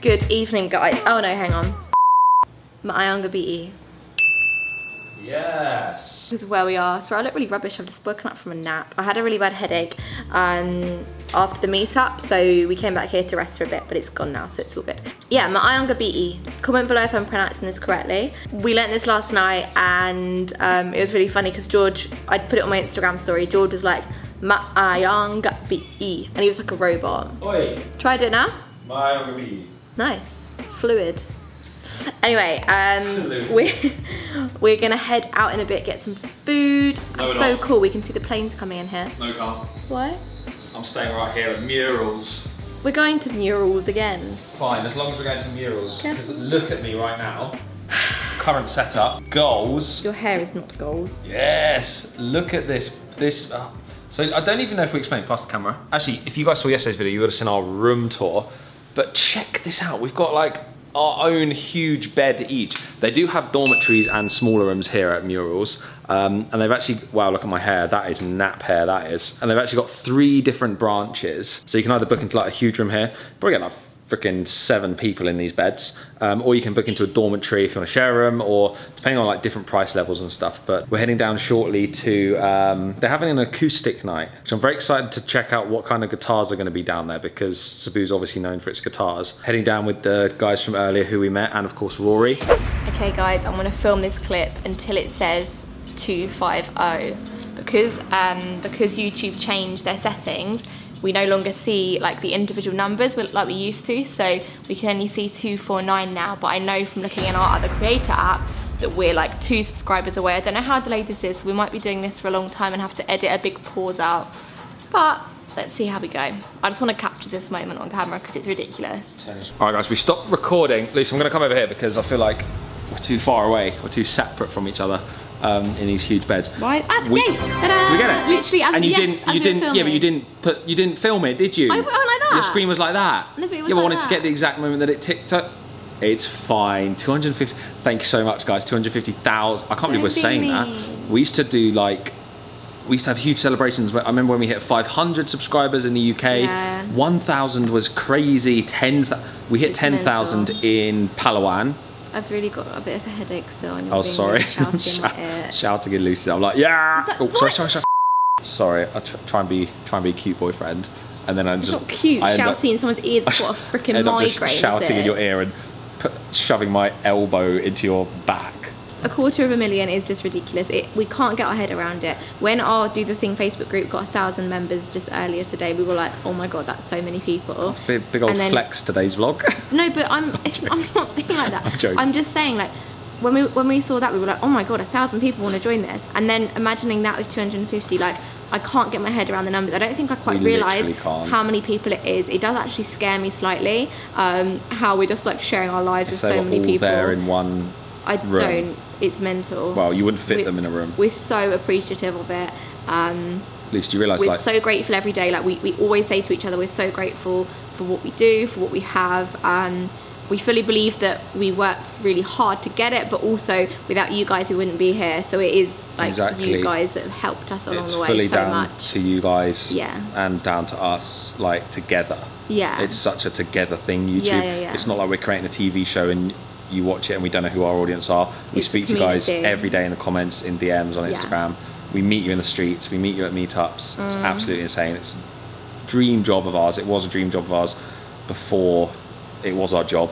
Good evening, guys. Oh no, hang on. Maayong gabii. Yes. This is where we are. So I look really rubbish. I've just woken up from a nap. I had a really bad headache um, after the meetup, so we came back here to rest for a bit, but it's gone now, so it's all good. Yeah, Maayong gabii. Comment below if I'm pronouncing this correctly. We learnt this last night, and um, it was really funny because George, I put it on my Instagram story. George was like, Maayong gabii, and he was like a robot. Oi, Tried it now? my me. Nice. Fluid. Anyway, um, we're, we're gonna head out in a bit, get some food. No, so not. cool, we can see the planes coming in here. No, can't. What? I'm staying right here at Murals. We're going to murals again. Fine, as long as we're going to Murals. Because look at me right now. Current setup, goals. Your hair is not goals. Yes, look at this. This. Uh, so I don't even know if we explained past the camera. Actually, if you guys saw yesterday's video, you would have seen our room tour. But check this out. We've got like our own huge bed each. They do have dormitories and smaller rooms here at Murals. Um, and they've actually, wow, look at my hair. That is nap hair, that is. And they've actually got three different branches. So you can either book into like a huge room here, probably get like freaking seven people in these beds. Um, or you can book into a dormitory if you want to share a room or depending on like different price levels and stuff. But we're heading down shortly to um, they're having an acoustic night which I'm very excited to check out what kind of guitars are going to be down there because Cebu's obviously known for its guitars. Heading down with the guys from earlier who we met and of course Rory. Okay guys, I'm gonna film this clip until it says 250 because um, because YouTube changed their settings. We no longer see like the individual numbers like we used to, so we can only see 249 now. But I know from looking in our other creator app that we're like two subscribers away. I don't know how delayed this is. We might be doing this for a long time and have to edit a big pause out. But let's see how we go. I just want to capture this moment on camera because it's ridiculous. All right, guys, we stopped recording. Lisa, I'm going to come over here because I feel like we're too far away. We're too separate from each other um, in these huge beds. Right? Ah, We- yay! Ta-da! We get it? Literally, as and you yes, didn't, you didn't, yeah, but you didn't put, you didn't film it, did you? I went like that. Your screen was like that. No, but it was yeah, but I like wanted to get the exact moment that it ticked up. It's fine. 250. Thank you so much, guys. 250,000. I can't believe we're be saying mean. that. We used to do like. We used to have huge celebrations. But I remember when we hit 500 subscribers in the UK. Yeah. 1,000 was crazy. 10. We hit 10,000 in Palawan. I've really got a bit of a headache still. And Oh, sorry. in my. Shouting in Lucy. I'm like, yeah. That- Oh, sorry, sorry, sorry. Sorry, I tr- try and be try and be a cute boyfriend, and then I'm just not cute. I end up- shouting in someone's ear. That's what a freaking migraine just shouting in your ear and put, shoving my elbow into your back. A quarter of a million is just ridiculous. It, we can't get our head around it. When our Do The Thing Facebook group got a thousand members just earlier today, we were like, oh my god, that's so many people. Big, big old then- flex today's vlog. No, but I'm it's, I'm not being like that. I'm joking. I'm just saying like when we when we saw that we were like, oh my god, a thousand people want to join this, and then imagining that with 250, like I can't get my head around the numbers. I don't think I quite realise how many people it is. It does actually scare me slightly. Um, how we're just like sharing our lives if with they so were many all people. there in one, I room. don't. It's mental. well, you wouldn't fit We- them in a room. We're so appreciative of it. Um, At least you realise, we're like, so grateful every day. Like we, we always say to each other, we're so grateful for what we do, for what we have. Um, we fully believe that we worked really hard to get it, but also without you guys, we wouldn't be here. So it is like Exactly. you guys that have helped us along it's the way fully so down much. to you guys, Yeah. and down to us, like together. Yeah. it's such a together thing. YouTube. Yeah, yeah, yeah. It's not like we're creating a TV show and you watch it and we don't know who our audience are. We It's speak to you guys every day in the comments, in DMs on Yeah. Instagram. We meet you in the streets. We meet you at meetups. It's Mm. absolutely insane. It's a dream job of ours. It was a dream job of ours before it was our job.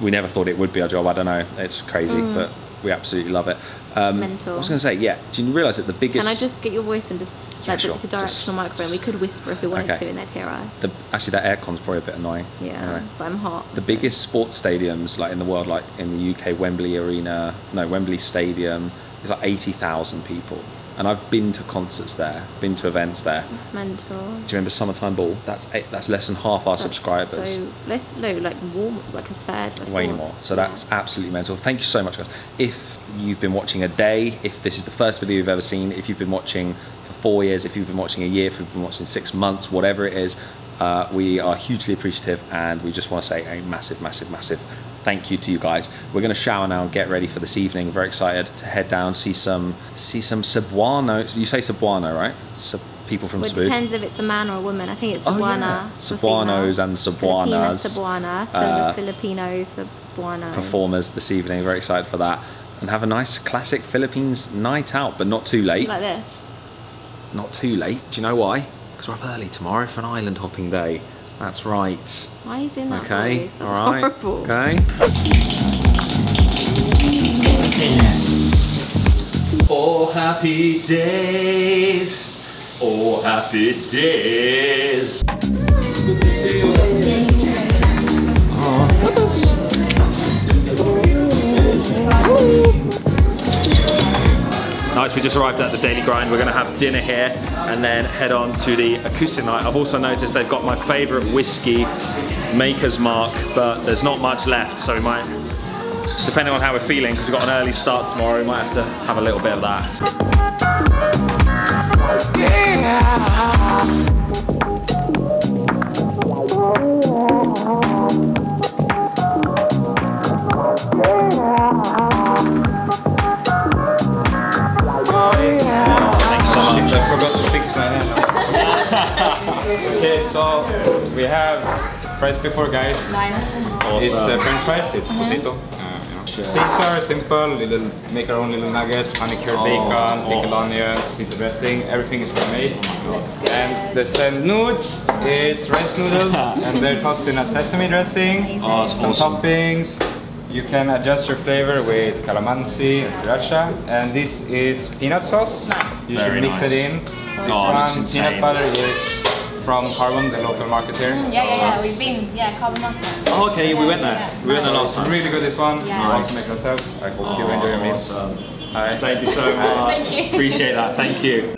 We never thought it would be our job. I don't know. It's crazy, but we absolutely love it. Um. Mental. I was going to say, yeah. Do you realise that the biggest? Can I just get your voice and just like sure. it's a directional microphone? We could whisper if we wanted Okay. to, and they'd hear us. the, actually, that aircon's probably a bit annoying. yeah, Anyway. but I'm hot. the so- biggest sports stadiums like in the world like in the UK Wembley Arena no Wembley Stadium is like 80,000 people and I've been to concerts there been to events there It's mental. do you remember Summertime Ball that's eight, that's less than half our That's subscribers So less no, like warm, like a third. a way fourth. more so Yeah. that's absolutely mental thank you so much guys if you've been watching a day if this is the first video you've ever seen if you've been watching for four years if you've been watching a year if you've been watching six months whatever it is uh, we are hugely appreciative and we just want to say a massive massive massive thank you to you guys we're going to shower now and get ready for this evening very excited to head down see some see some cebuano you say cebuano right Ceb- people from Well, it depends if it's a man or a woman. I think it's Oh, Cebuana. yeah. Cebuanos and Cebuanas. Cebuana. So Uh, Filipino Cebuano. performers this evening. Very excited for that. And have a nice classic Philippines night out, but not too late. Like this. Not too late. Do you know why? Because we're up early tomorrow for an island hopping day. That's right. Why are you doing that Okay. That's All right. horrible. Okay. Oh, happy days. All happy days. Nice, we just arrived at the Daily Grind. We're going to have dinner here and then head on to the acoustic night. I've also noticed they've got my favourite whiskey, Maker's Mark, but there's not much left, so we might, depending on how we're feeling, because we've got an early start tomorrow, we might have to have a little bit of that. I fries before, guys. Nice. It's uh, French fries. It's potato. Uh, you know. Caesar, simple. Little make our own little nuggets, honey cured bacon, pickled onions, Caesar dressing. Everything is homemade. And the same noodles, it's rice noodles, and they're tossed in a sesame dressing. Oh, Some awesome. toppings. You can adjust your flavor with calamansi and sriracha. And this is peanut sauce. Nice. You Very should mix nice. it in. This Oh, it looks one, insane. peanut butter is from Carbon, the local market here. Mm, yeah, yeah, yeah. We've been, yeah, carbon market. Oh, okay, we went there. Yeah, We went there last time. Really good this one. Yeah. We also make ourselves. I hope you enjoy your meal. Awesome. Hi. Thank you so much. Thank you. Appreciate that. Thank you.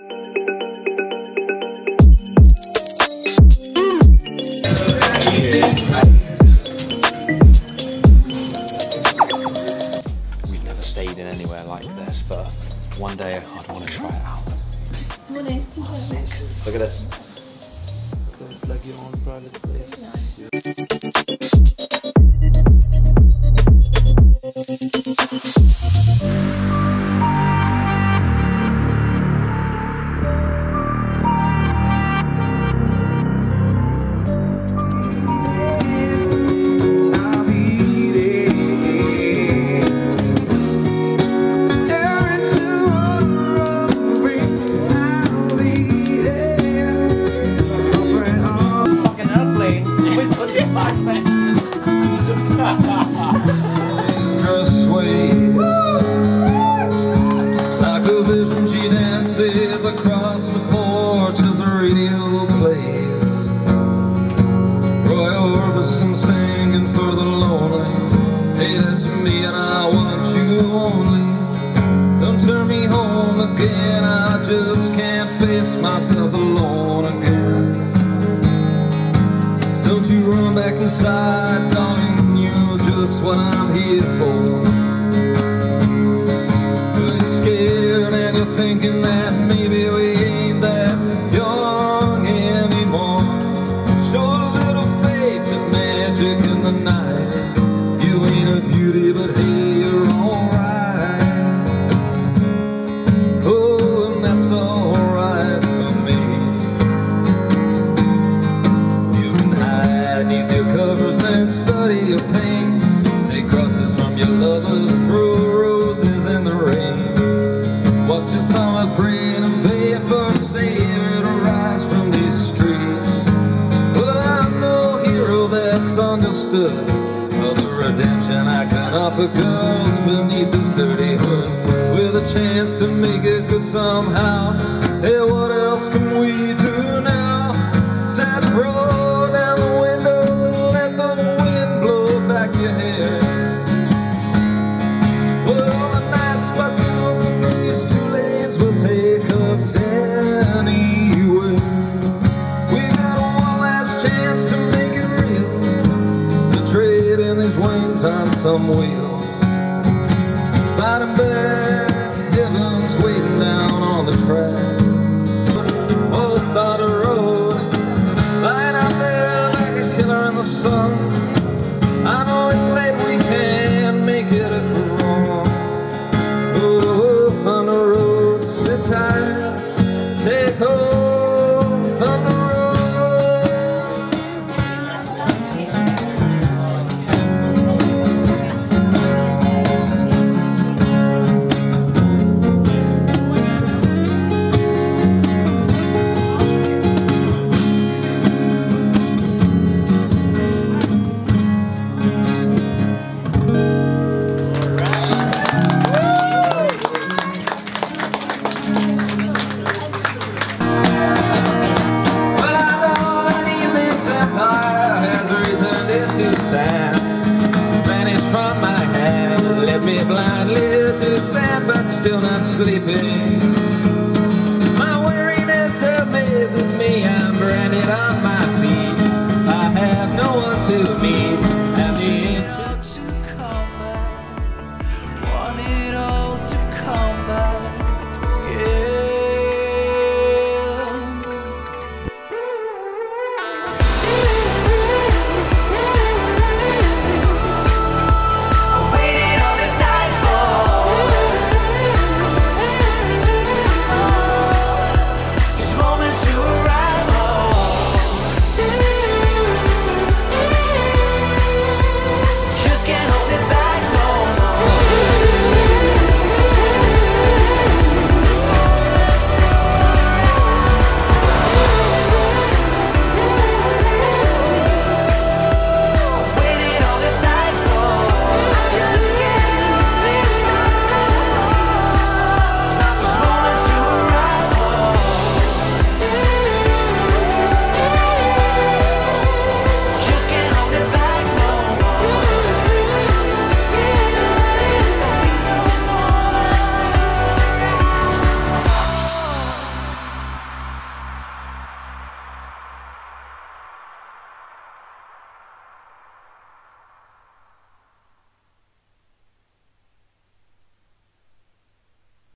We've never stayed in anywhere like this, but one day I'd want to try it out. Morning. Oh, Look at this. Like your own private place. I'll Like a she dances across the porch as the radio plays. Roy Orbison singing for the lonely. Hey, that's me, and I want you only. Don't turn me home again. I just can't face myself alone again. Don't you run back inside, darling. You're just what I'm here for. Redemption I can offer girls beneath this dirty hood. With a chance to make it good somehow. Hey, what else can we do some wheels. Back, not live to stand, but still not sleeping.